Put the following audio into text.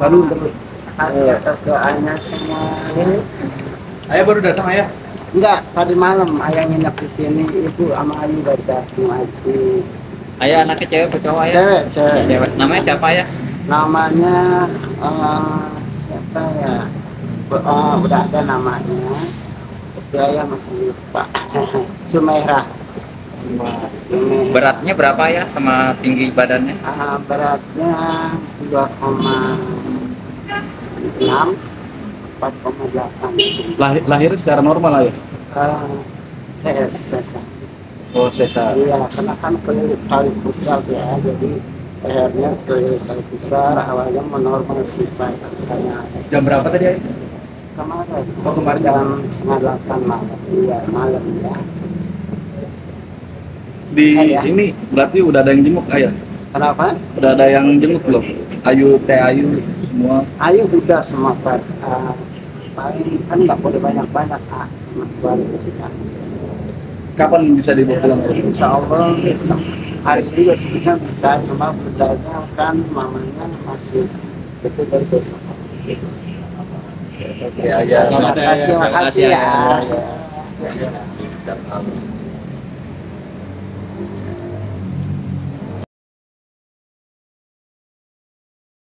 Lalu terus. kasih atas doanya semua Ayah baru datang ayah. enggak tadi malam ayah nginep di sini ibu sama ayu baru datang lagi Ayah anaknya cewek atau cowok ayah? cewek cewek Cewek. Namanya siapa ya? namanya eh, siapa ya oh, udah ada namanya tapi ayah masih lupa Sumairah Sumairah Beratnya berapa ya sama tinggi badannya? Ah, beratnya 2,6 4,8 Lahir, lahir secara normal ayah. Eh, CS sesa. Oh sesar. iya karena kan kelilit paling besar ya jadi akhirnya kelilit paling besar awalnya menormal karena Jam berapa tadi kemarin Oh, kemarin. jam setengah delapan malam iya malam ya Di Ayah. ini berarti udah ada yang jenguk ayah. Kenapa Udah ada yang jenguk belum? Ayu, teh ayu, semua. ayo udah semua Pak. Ah, paling kan nggak boleh banyak banyak ah Kapan bisa dibawa pulang? Insya Allah besok hari juga sebenarnya bisa cuma bedanya kan mamanya masih itu dari besok Ya, ya. terima kasih terima kasih ya Terima kasih, Ya. Siap.